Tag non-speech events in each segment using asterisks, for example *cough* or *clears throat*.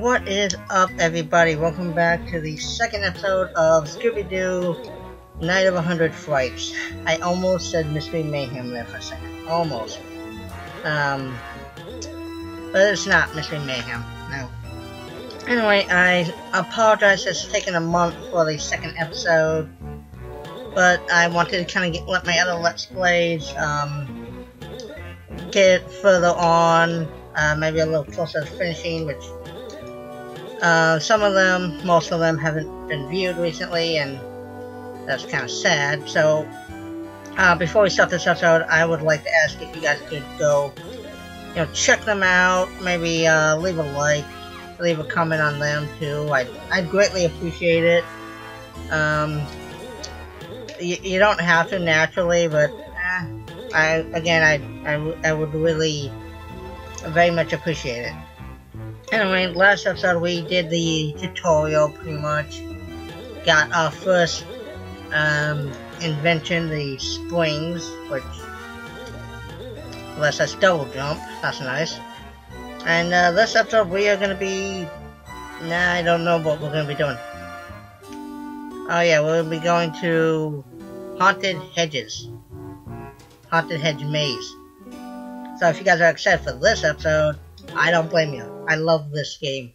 What is up, everybody? Welcome back to the second episode of Scooby-Doo Night of a Hundred Frights. I almost said Mystery Mayhem there for a second. Almost. Um, but it's not Mystery Mayhem. No. Anyway, I apologize it's taken a month for the second episode. But I wanted to kind of get, let my other Let's Plays um, get further on, uh, maybe a little closer to finishing, which uh, some of them, most of them haven't been viewed recently, and that's kind of sad. So, uh, before we start this episode, I would like to ask if you guys could go, you know, check them out, maybe uh, leave a like, leave a comment on them too. I'd, I'd greatly appreciate it. Um, you, don't have to naturally, but eh, I again, I, I, I would really very much appreciate it. Anyway, last episode we did the tutorial pretty much. Got our first um, invention, the springs, which lets us double jump. That's nice. And uh, this episode we are going to be... Nah, I don't know what we're going to be doing. Oh yeah, we'll be going to Haunted Hedges. Haunted Hedge Maze. So if you guys are excited for this episode, I don't blame you. I love this game.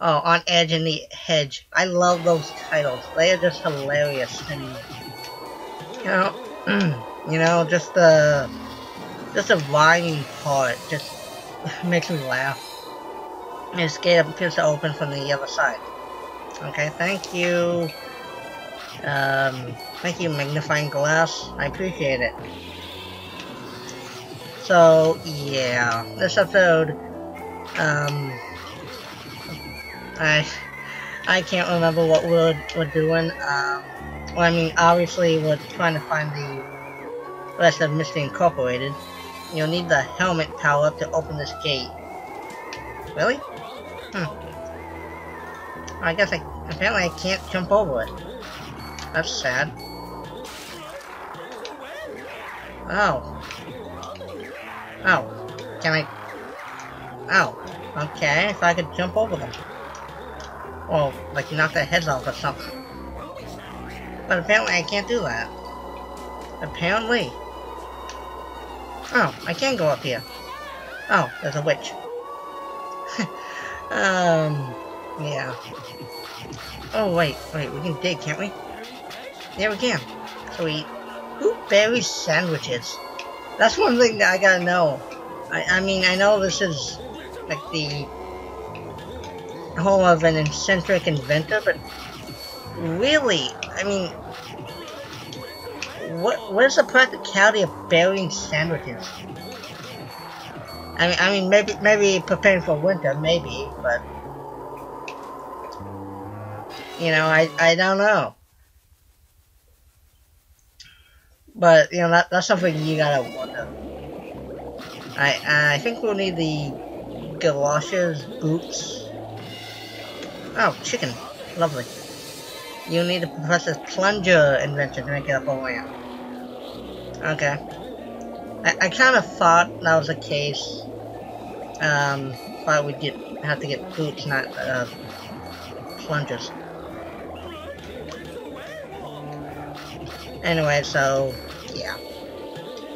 Oh, On Edge in the Hedge. I love those titles. They are just hilarious. You know, *clears throat* you know, just the, just the rhyming part just *laughs* makes me laugh. And this gate appears to open from the other side. Okay, thank you. Um, thank you, magnifying glass. I appreciate it. So, yeah, this episode, um, I, I can't remember what we're, we're doing, um, well, I mean, obviously we're trying to find the rest of Mystery Incorporated. You'll need the helmet power to open this gate. Really? Hmm. I guess I, apparently I can't jump over it. That's sad. Oh. Oh. Can I... Oh. Okay, if I could jump over them. Well, like knock their heads off or something. But apparently I can't do that. Apparently. Oh, I can go up here. Oh, there's a witch. *laughs* um, yeah. Oh, wait, wait, we can dig, can't we? Yeah, we can. So we... Who berries sandwiches? That's one thing that I gotta know. I, I mean, I know this is like the home of an eccentric inventor, but really, I mean, what where's the practicality of burying sandwiches? I mean, I mean, maybe maybe preparing for winter, maybe, but you know, I I don't know. But you know that that's something you gotta wonder. I I think we'll need the galoshes, boots. Oh, chicken, lovely. You need the professor's plunger invention to make it up a ramp. Okay. I, I kind of thought that was the case. Um, thought we'd get have to get boots, not uh, plungers. Anyway, so yeah.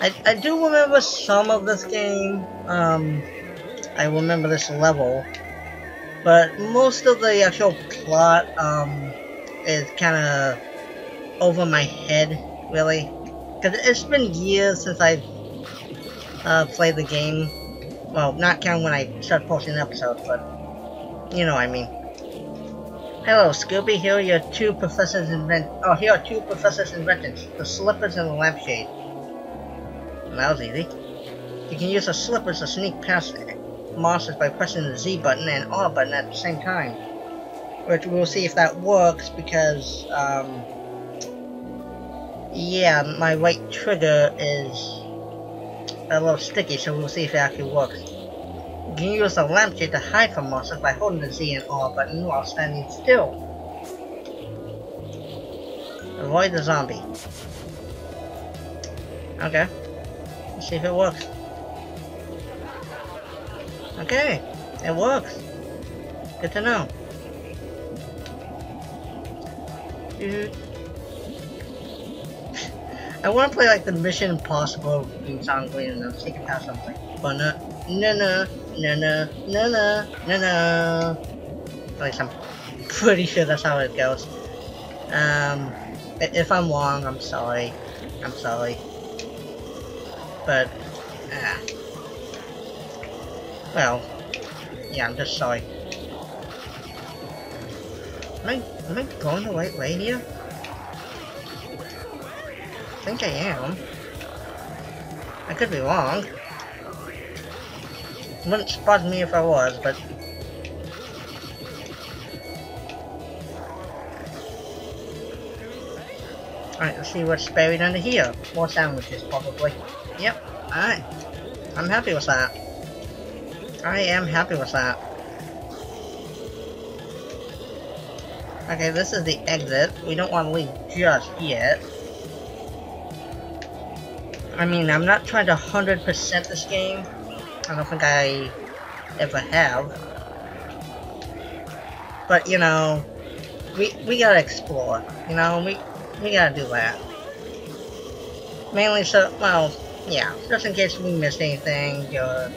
I, I do remember some of this game. Um, I remember this level. But most of the actual plot um, is kind of over my head, really. Because it's been years since I've uh, played the game. Well, not counting when I start posting episodes, but you know what I mean. Hello, Scooby. Here are your two professors invent. Oh, here are two professors' inventions: the slippers and the lampshade. That was easy. You can use the slippers to sneak past monsters by pressing the Z button and R button at the same time. Which we'll see if that works because, um, yeah, my right trigger is a little sticky, so we'll see if it actually works. You can use the lampshade to hide from monsters by holding the Z and R button while standing still. Avoid the zombie. Okay. Let's see if it works. Okay, it works. Good to know. *laughs* I want to play like the Mission Impossible theme song going enough so you can have something. But no, no, no, no, no, no, no, no, no. I'm pretty sure that's how it goes. Um, if I'm wrong, I'm sorry. I'm sorry. But, ah. Well, yeah, I'm just sorry. Am I, am I going the right way here? I think I am. I could be wrong. Wouldn't surprise me if I was, but... Alright, let's see what's buried under here. More sandwiches, probably. Yep, alright. I'm happy with that. I am happy with that. Okay, this is the exit. We don't want to leave just yet. I mean, I'm not trying to 100% this game. I don't think I ever have. But, you know, we, we gotta explore. You know, we, we gotta do that. Mainly so, well, yeah, just in case we missed anything, uh,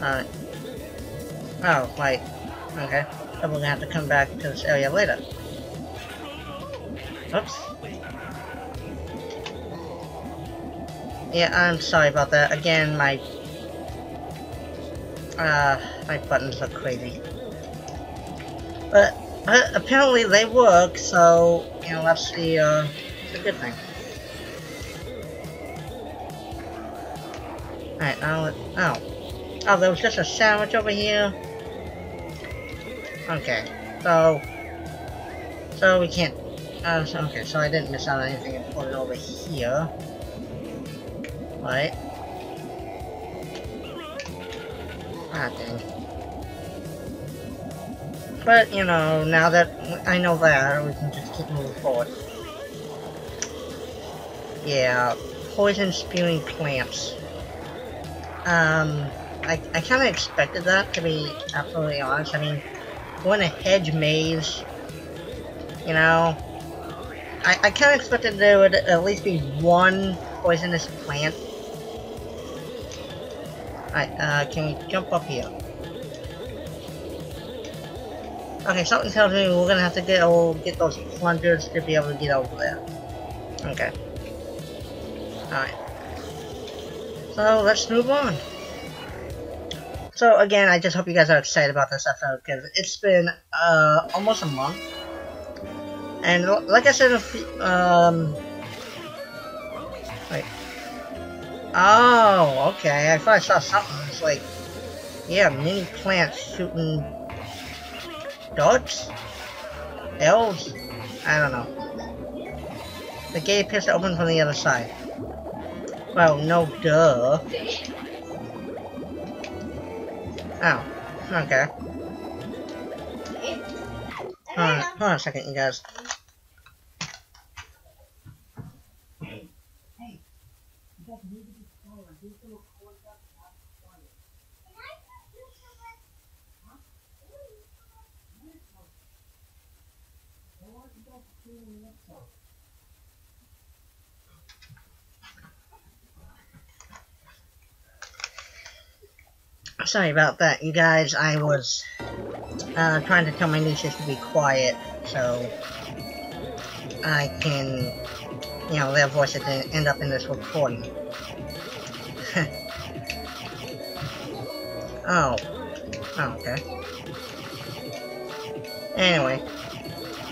uh, oh, wait, okay, so we're gonna have to come back to this area later. Oops. Yeah, I'm sorry about that. Again, my... Uh, my buttons look crazy. But, uh, apparently they work, so, you know, that's the, uh, a good thing. Alright, now, oh. Oh, there was just a sandwich over here? Okay, so, so we can't, uh, so, okay, so I didn't miss out on anything important over here. Right? Ah, dang. But, you know, now that I know that, we can just keep moving forward. Yeah, poison spewing plants. Um, I, I kind of expected that, to be absolutely honest. I mean, in a hedge maze, you know. I, I kind of expected there would at least be one poisonous plant Alright, uh, can we jump up here? Okay, something tells me we're gonna have to get oh, get those plungers to be able to get over there. Okay. Alright. So, let's move on. So, again, I just hope you guys are excited about this episode, because it's been, uh, almost a month. And, like I said, um... Wait. Oh, okay. I thought I saw something. It's like, yeah, mini plants shooting darts? Elves? I don't know. The gate appears to open from the other side. Well, no duh. Oh, okay. Hold on, hold on a second, you guys. Sorry about that, you guys. I was uh, trying to tell my nieces to be quiet so I can, you know, their voices didn't end up in this recording. *laughs* oh. oh. okay. Anyway.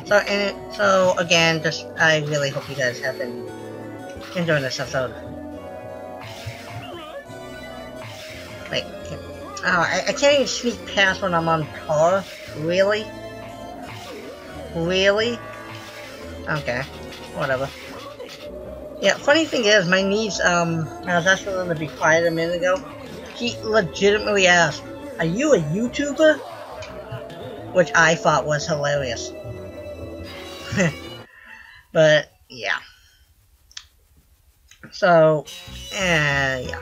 So, and so again, just, I really hope you guys have been enjoying this episode. Oh, I, I can't even sneak past when I'm on car. Really? Really? Okay. Whatever. Yeah, funny thing is, my niece, um, I was asking him to be quiet a minute ago. He legitimately asked, are you a YouTuber? Which I thought was hilarious. *laughs* but, yeah. So, uh, yeah.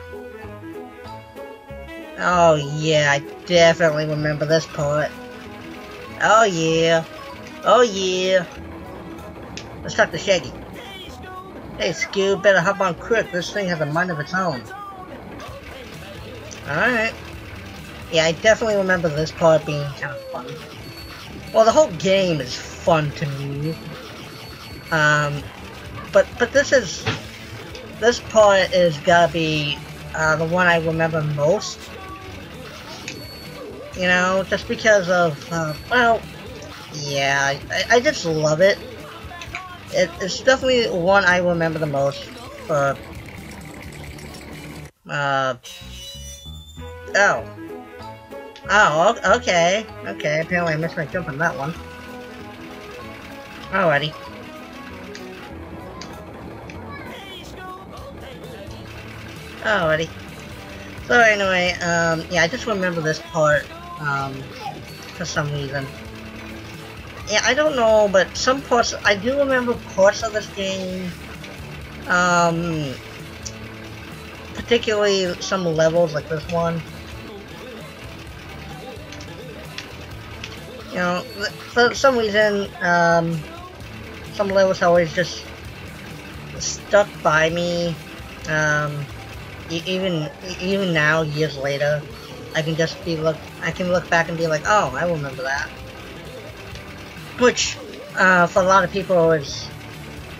Oh yeah, I definitely remember this part. Oh yeah. Oh yeah. Let's talk to Shaggy. Hey Scoob, better hop on quick. This thing has a mind of its own. Alright. Yeah, I definitely remember this part being kind of fun. Well, the whole game is fun to me. Um, but but this is this part is gotta be uh, the one I remember most. You know, just because of, uh, well, yeah, I, I just love it. it. It's definitely one I remember the most uh, oh. Oh, okay, okay, apparently I missed my jump on that one. Alrighty. Alrighty. So anyway, um, yeah, I just remember this part um, for some reason. Yeah, I don't know, but some parts, I do remember parts of this game, um, particularly some levels like this one. You know, for some reason, um, some levels always just stuck by me, um, even even now, years later. I can just be look I can look back and be like, oh, I remember that. Which, uh, for a lot of people is,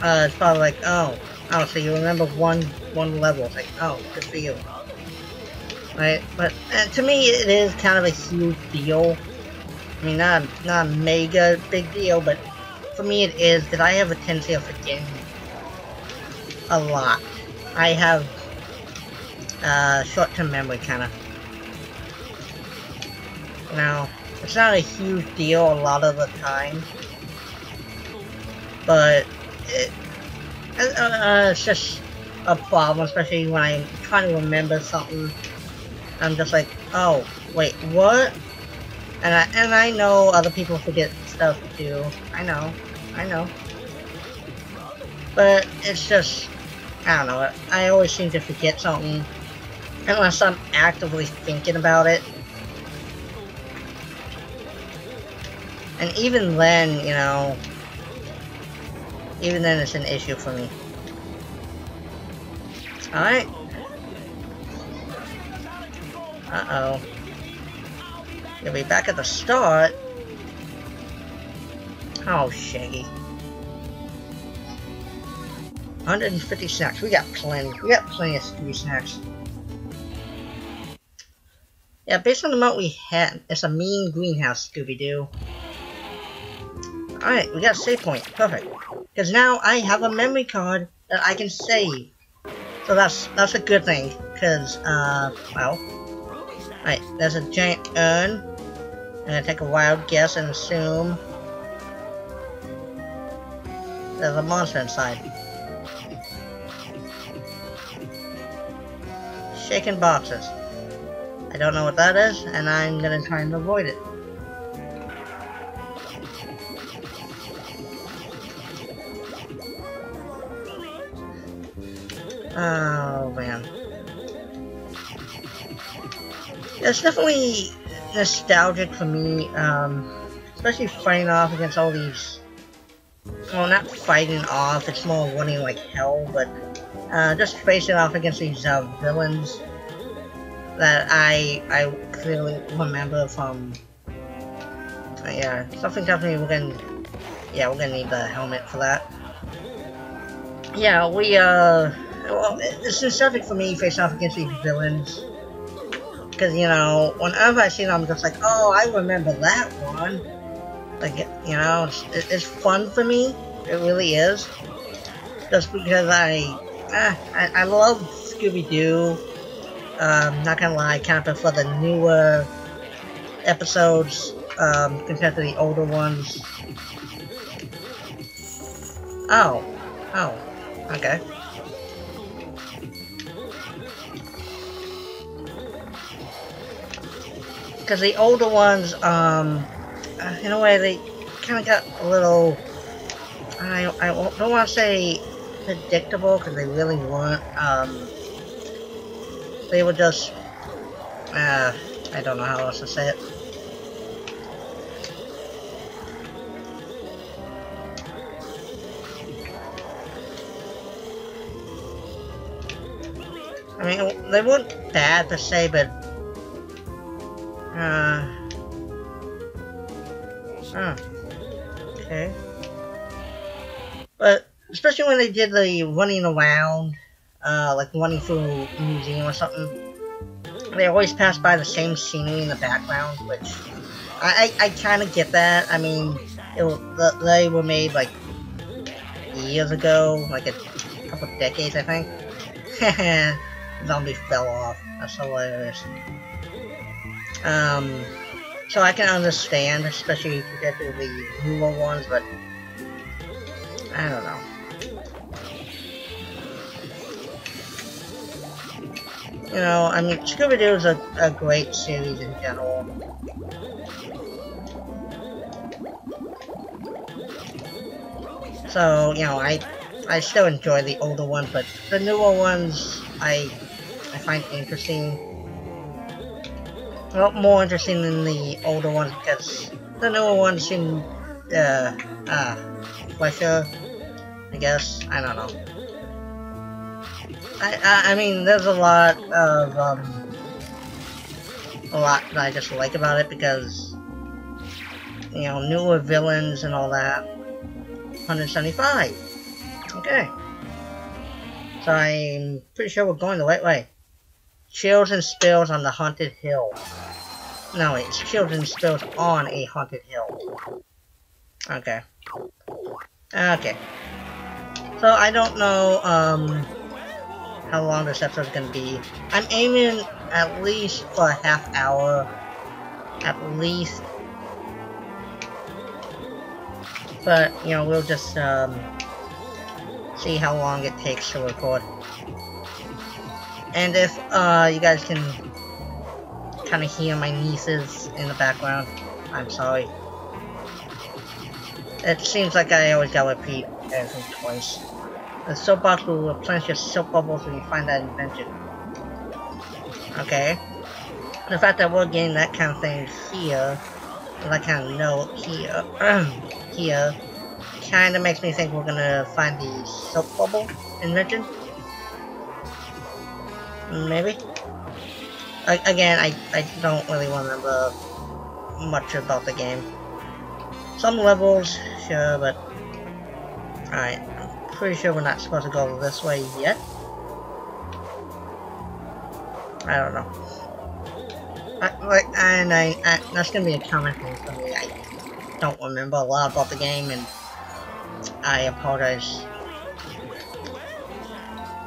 uh, it's probably like, oh, oh, so you remember one one level. It's like, oh, good for you. Right? But uh, to me, it is kind of a huge deal. I mean, not not a mega big deal, but for me it is because I have a tendency of forgetting a lot. I have uh, short-term memory, kind of. Now, it's not a huge deal a lot of the time, but it, uh, uh, it's just a problem, especially when I'm trying to remember something. I'm just like, oh, wait, what? And I and I know other people forget stuff too. I know, I know. But it's just, I don't know. I always seem to forget something unless I'm actively thinking about it. And even then, you know, even then it's an issue for me. Alright. Uh-oh. You'll be back at the start. Oh, Shaggy. 150 snacks. We got plenty. We got plenty of Scooby snacks. Yeah, based on the amount we had, it's a mean greenhouse, Scooby-Doo. Alright, we got a save point. Perfect. Because now I have a memory card that I can save. So that's that's a good thing. Because, uh, well... Alright, there's a giant urn. I'm gonna take a wild guess and assume... There's a monster inside. Shaken boxes. I don't know what that is, and I'm gonna try and avoid it. Oh, man. It's definitely nostalgic for me, um, especially fighting off against all these... Well, not fighting off, it's more running like hell, but uh, just facing off against these uh, villains that I I clearly remember from... Yeah, something tells me we're gonna... Yeah, we're gonna need the helmet for that. Yeah, we, uh well, it's nostalgic for me facing off against these villains. Because, you know, whenever I see them, I'm just like, oh, I remember that one. Like, you know, it's, it's fun for me. It really is. Just because I, ah, I, I love Scooby-Doo. Um, not gonna lie, I kind of prefer the newer episodes um, compared to the older ones. Oh. Oh. Okay. Because the older ones, um, uh, in a way, they kind of got a little, I, I don't want to say predictable, because they really weren't, um, they were just, Uh, I don't know how else to say it. I mean, they weren't bad to say, but... Uh... Huh. Okay. But, especially when they did the running around, uh, like running through a museum or something, they always pass by the same scenery in the background, which I, I, I kind of get that. I mean, it, was, they were made like years ago, like a couple decades, I think. *laughs* Zombie fell off. That's hilarious. Um, so I can understand, especially compared to the newer ones, but I don't know. You know, I mean, Scooby-Doo is a, a great series in general. So, you know, I I still enjoy the older ones, but the newer ones I I find interesting. Well, more interesting than the older ones because the newer ones seem uh uh fresher, I guess. I don't know. I, I, I mean, there's a lot of, um, a lot that I just like about it because, you know, newer villains and all that. 175. Okay. So I'm pretty sure we're going the right way. Chills and spills on the haunted hill. No, it's chills and spills on a haunted hill. Okay. Okay. So I don't know, um, how long this episode's to be. I'm aiming at least for a half hour. At least. But, you know, we'll just um, see how long it takes to record. And if uh, you guys can kind of hear my nieces in the background, I'm sorry. It seems like I always gotta repeat everything twice. The soapbox will replenish your soap bubbles when you find that invention. Okay. The fact that we're getting that kind of thing here, that kind of note here, *clears throat* here, kind of makes me think we're gonna find the soap bubble invention. Maybe. I, again, I, I don't really remember much about the game. Some levels, sure, but... Alright I'm pretty sure we're not supposed to go this way yet. I don't know. Like, and I, I, that's gonna be a common thing for me. I don't remember a lot about the game, and I apologize.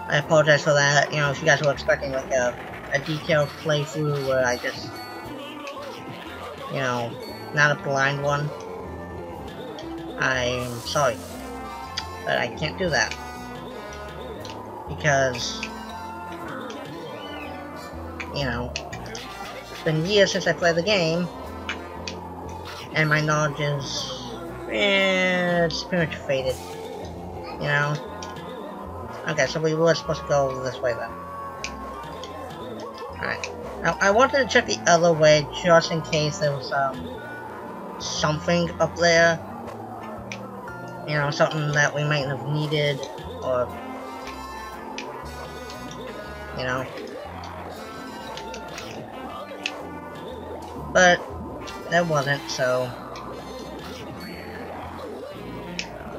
I apologize for that. You know, if you guys were expecting like a, a detailed playthrough where I just, you know, not a blind one, I'm sorry. But I can't do that. Because, you know, it's been years since I played the game, and my knowledge is, eh, it's pretty much faded, you know? Okay, so we were supposed to go this way then. Alright. Now, I wanted to check the other way just in case there was, um, something up there you know, something that we might have needed, or, you know. But, there wasn't, so,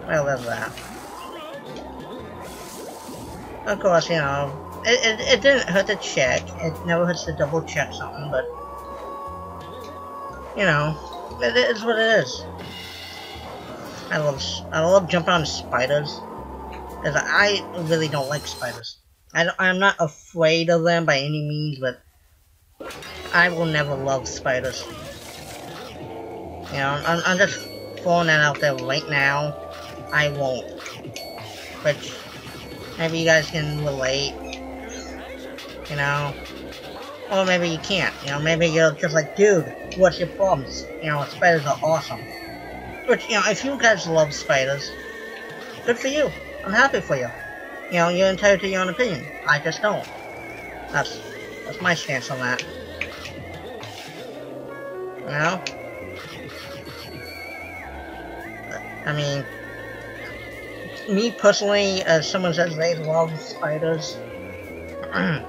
well, there's that. Oh, of course, you know, it, it, it didn't hurt to check, it never hurts to double check something, but, you know, it is what it is. I love I love jumping on spiders because I really don't like spiders. I I am not afraid of them by any means, but I will never love spiders. You know, I'm, I'm just throwing that out there right now. I won't. Which maybe you guys can relate. You know, or maybe you can't. You know, maybe you're just like, dude, what's your problems? You know, spiders are awesome. Which, you know, if you guys love spiders, good for you. I'm happy for you. You know, you're entitled to your own opinion. I just don't. That's that's my stance on that. You know? I mean, me personally, as someone says they love spiders, *clears throat* and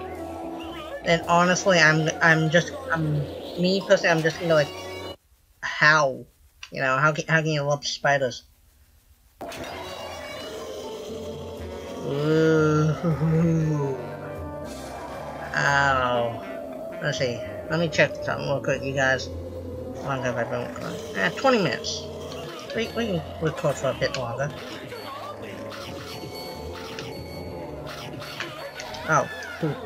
honestly, I'm I'm just I'm me personally, I'm just gonna like how, you know, how can how can you love spiders? Ooh. *laughs* Ow. Let's see. Let me check something real quick, you guys. How long have I recording? Eh, 20 minutes. We, we can record for a bit longer. Oh, poop.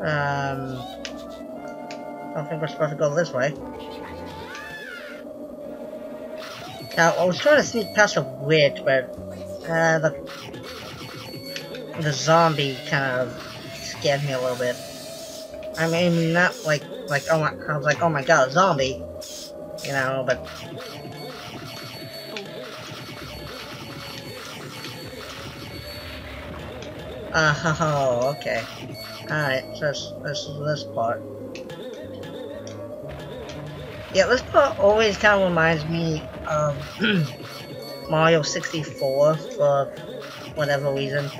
Um, I don't think we're supposed to go this way. Now, I was trying to sneak past a witch, but uh, the the zombie kind of scared me a little bit. I mean, not like like oh my, I was like oh my god, zombie, you know, but. Uh, oh, okay. Alright, so this, this is this part. Yeah, this part always kind of reminds me of *clears throat* Mario 64 for whatever reason.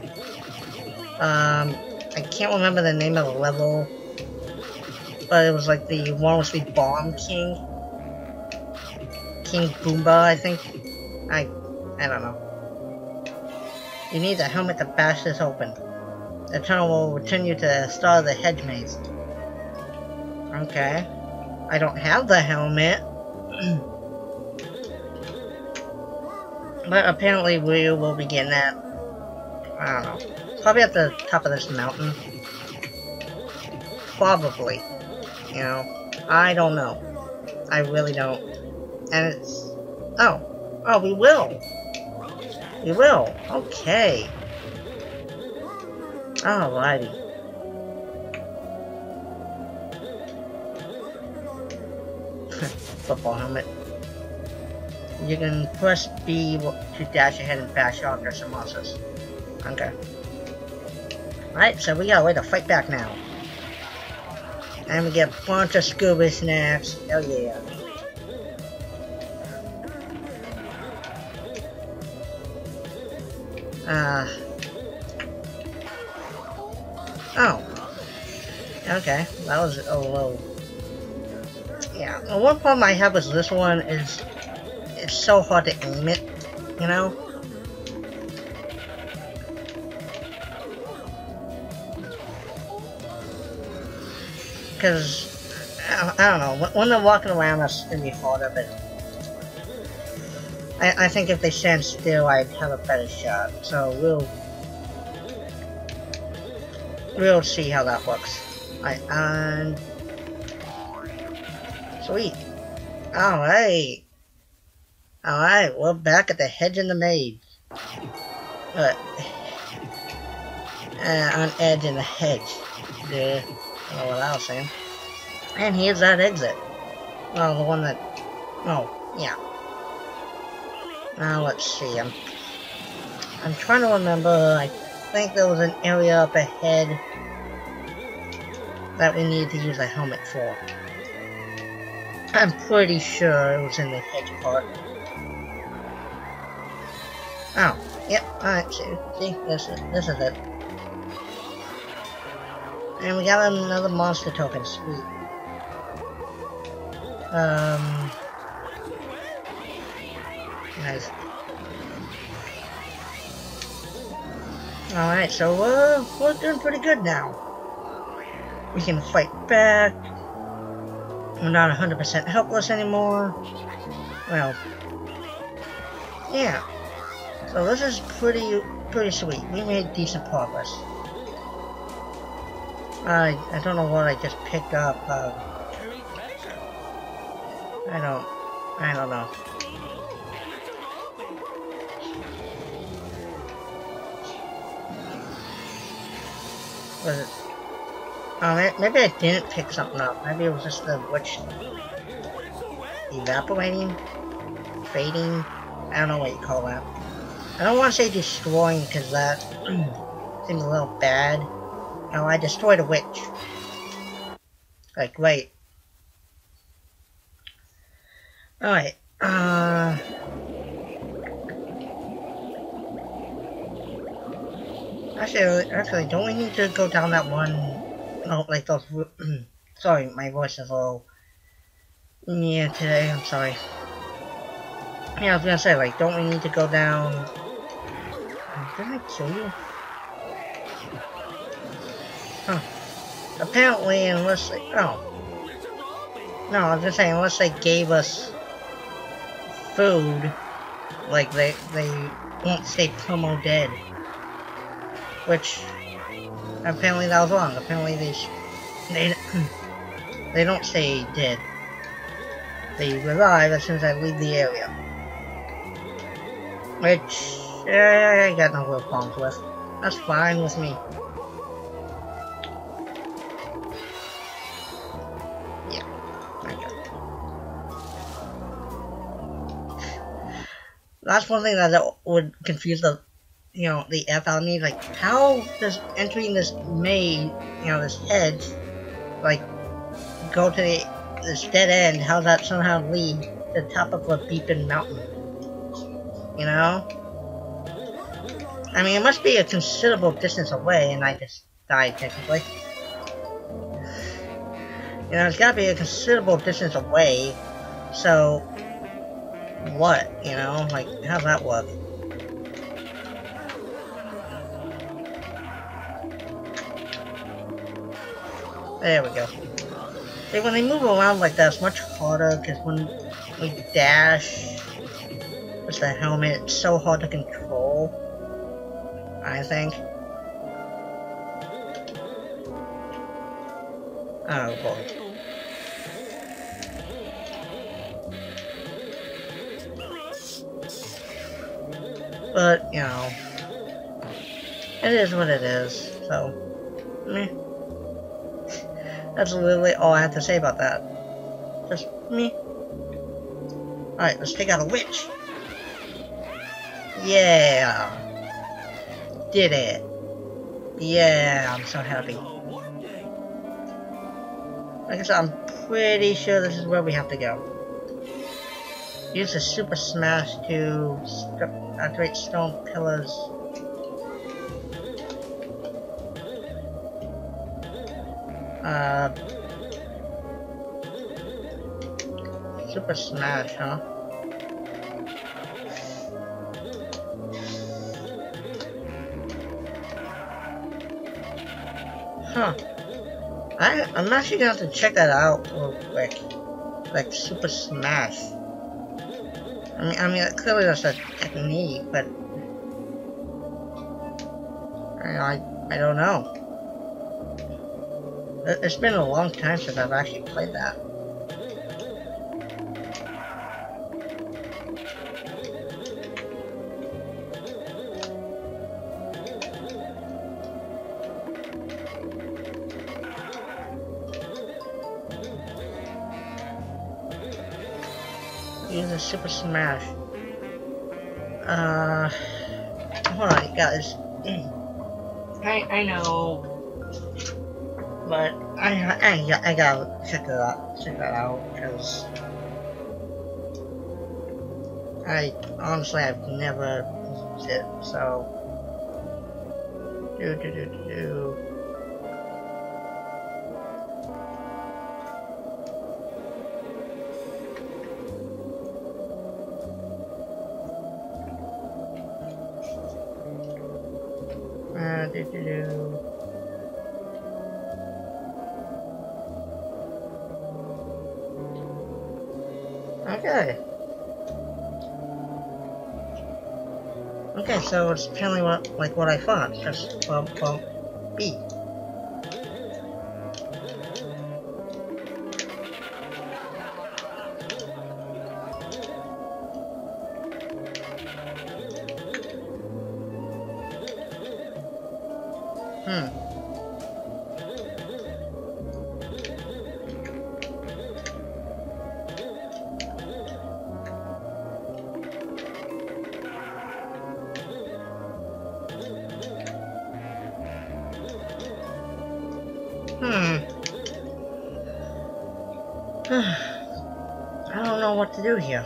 Um, I can't remember the name of the level, but it was like the one with the Bomb King. King Boomba, I think. I, I don't know. You need a helmet to bash this open. The tunnel will return you to the start of the hedge maze. Okay. I don't have the helmet. *clears throat* but apparently we will be getting that. I don't know. Probably at the top of this mountain. Probably. You know. I don't know. I really don't. And it's... Oh. Oh, we will. We will. Okay. Alrighty. *laughs* Football helmet. You can press B to dash ahead and bash off your monsters. Okay. Alright, so we got a way to fight back now. And we get a bunch of Scooby snacks. Hell yeah. Uh. Oh. Okay, that was a little... Yeah, well, one problem I have with this one is it's so hard to aim it, you know? Because, I, I, don't know, when they're walking around, that's going to be harder, but I, I think if they stand still, I'd have a better shot. So we'll we'll see how that works. Alright, and sweet. Alright. Alright, we're back at the hedge and the maze. But uh, on edge in the hedge. Yeah, I don't know what I was saying. And here's that exit. Well, the one that... Oh, yeah. Now let's see. I'm I'm trying to remember. I think there was an area up ahead that we needed to use a helmet for. I'm pretty sure it was in the hedge part. Oh, yep, alright, see, see, this is, this is it. And we got another monster token, sweet. Um, Nice. Alright, so uh, we're doing pretty good now. We can fight back. We're not 100% helpless anymore. Well, yeah. So this is pretty, pretty sweet. We made decent progress. I, I don't know what I just picked up. Uh, I don't, I don't know. Was it? Oh, maybe I didn't pick something up. Maybe it was just the witch evaporating, fading. I don't know what you call that. I don't want to say destroying because that *clears throat* seems a little bad. Oh, I destroyed a witch. Like, wait. Alright, uh... Actually, actually, don't we need to go down that one... No, like those... *clears throat* sorry, my voice is a little... Yeah, today, I'm sorry. Yeah, I was gonna say, like, don't we need to go down... Did I kill you? Huh. Apparently, unless they... Oh. No, I was just saying, unless they gave us food, like, they, they won't stay promo dead. Which, apparently that was wrong. Apparently they, they, *clears throat* they don't stay dead. They revive as soon as I leave the area. Which, yeah, I got no real problems with. That's fine with me. Yeah, That's one thing that would confuse the, you know, the F out of me. Like, how does entering this maze, you know, this hedge, like, go to the, this dead end? How does that somehow lead to the top of a beeping mountain? You know? I mean, it must be a considerable distance away, and I just died, technically. You know, it's gotta be a considerable distance away, so... What, you know? Like, how's that work? There we go. See, when they move around like that, it's much harder, because when we dash with the helmet, it's so hard to control. I think. Oh boy. But, you know, it is what it is, so, meh. That's literally all oh, I have to say about that. Just me. Alright, let's take out a witch. Yeah did it. Yeah, I'm so happy. Like I said, I'm pretty sure this is where we have to go. Use the Super Smash to activate stone pillars. Uh, Super Smash, huh? Huh. I, I'm actually gonna have to check that out real quick. Like Super Smash. I mean, I mean, clearly that's a technique, but I, I don't know. It's been a long time since I've actually played that. use a Super Smash. Uh, hold on, guys. I I know, but I I I gotta check that out, check that out, because I honestly I've never used it, so do do do do do. do So it's apparently what, like what I thought. Just bump bump beat. Hmm. Here.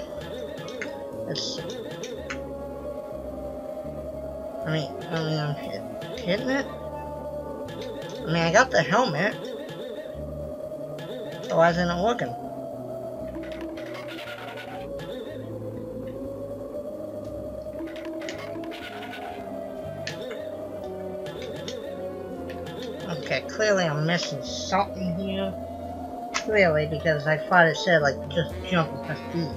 It's... I mean, I mean, I'm hit, hitting it? I mean, I got the helmet. So why isn't it working? Okay, clearly I'm missing something here. Clearly, because I thought it said, like, just jump and press B.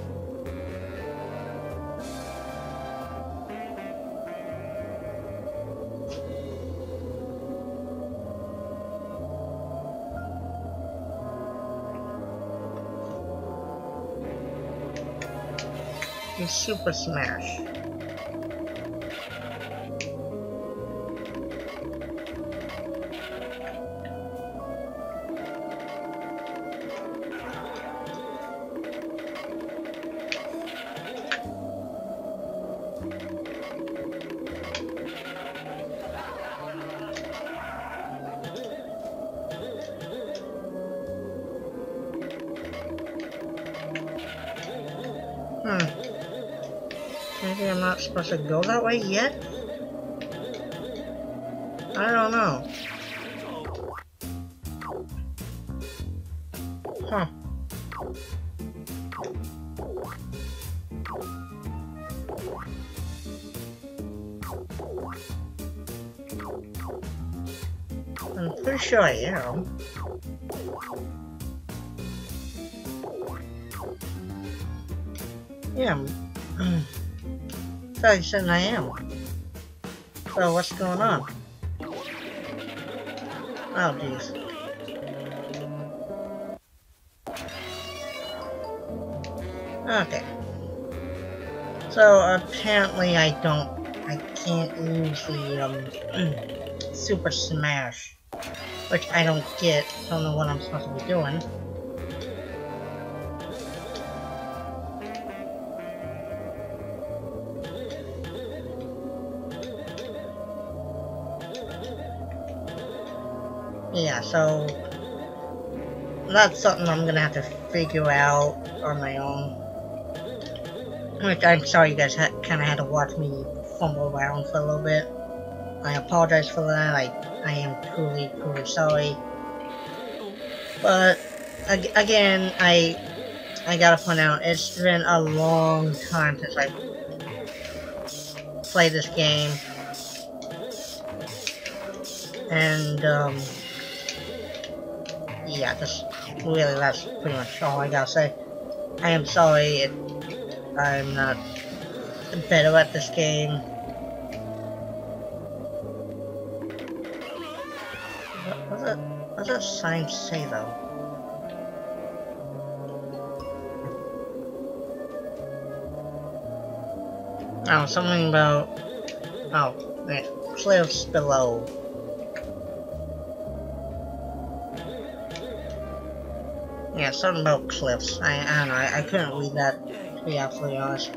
Super Smash. Supposed to go that way yet? I don't know. Huh. I'm pretty sure I am. Thought you I am. So what's going on? Oh jeez. Okay. So apparently I don't, I can't use the um, *clears throat* Super Smash, which I don't get, don't know what I'm supposed to be doing. Yeah, so that's something I'm gonna have to figure out on my own. Which I'm sorry you guys kind of had to watch me fumble around for a little bit. I apologize for that. I I am truly truly sorry. But ag again, I I gotta point out it's been a long time since I played this game, and um yeah, just really that's pretty much all I gotta say. I am sorry, it, I'm not better at this game. What, does that, sign say though? Oh, something about... Oh, yeah, cliffs below. Yeah, something about cliffs. I, I don't know, I, I couldn't read that, to be absolutely honest.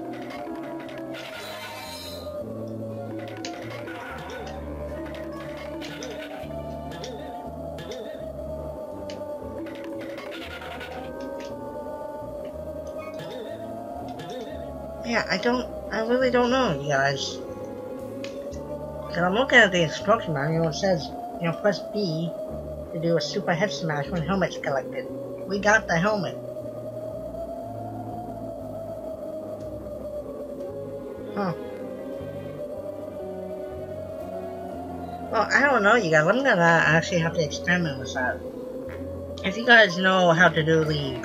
Yeah, I don't, I really don't know, you guys. Cause I'm looking at the instruction manual, it says, you know, press B to do a super head smash when helmet's collected. We got the helmet. Huh. Well, I don't know, you guys. I'm gonna actually have to experiment with that. If you guys know how to do the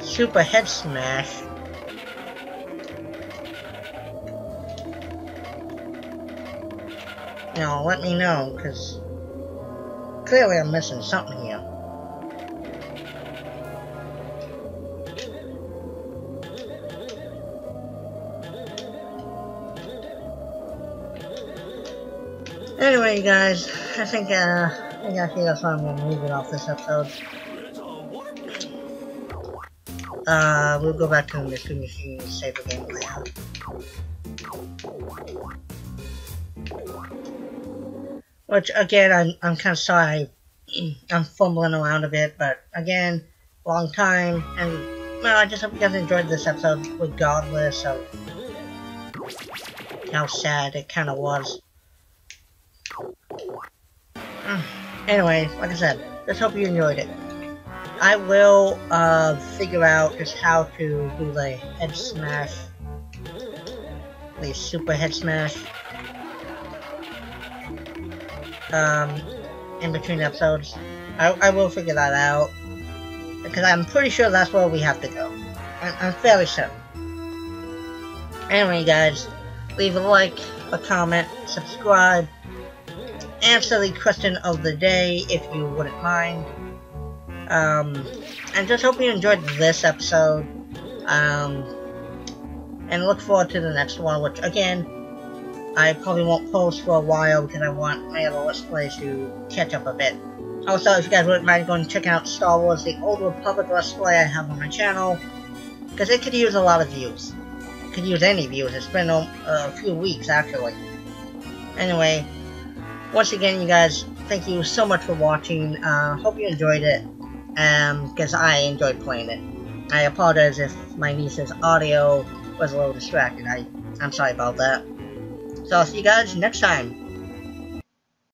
super head smash, you know, let me know, because clearly I'm missing something here. Anyway, guys, I think, uh, I think that's why I'm gonna move it off this episode. Uh, we'll go back to the mystery machine and save the game later. Which, again, I'm, I'm kind of sorry. *clears throat* I'm fumbling around a bit, but again, long time, and, well, I just hope you guys enjoyed this episode regardless of how sad it kind of was. *sighs* Anyway, like I said, just hope you enjoyed it. I will uh, figure out just how to do the head smash, the super head smash, um, in between episodes. I, I will figure that out, because I'm pretty sure that's where we have to go. I'm, I'm fairly certain. Anyway, guys, leave a like, a comment, subscribe, answer the question of the day if you wouldn't mind. Um, and just hope you enjoyed this episode. Um, and look forward to the next one, which again, I probably won't post for a while because I want my other Let's Plays to catch up a bit. Also, if you guys wouldn't mind going to check out Star Wars The Old Republic Let's Play I have on my channel, because it could use a lot of views. It could use any views. It's been a, a few weeks, actually. Anyway, once again, you guys, thank you so much for watching. Uh, hope you enjoyed it, because um, I enjoyed playing it. I apologize if my niece's audio was a little distracted. I, I'm sorry about that. So I'll see you guys next time.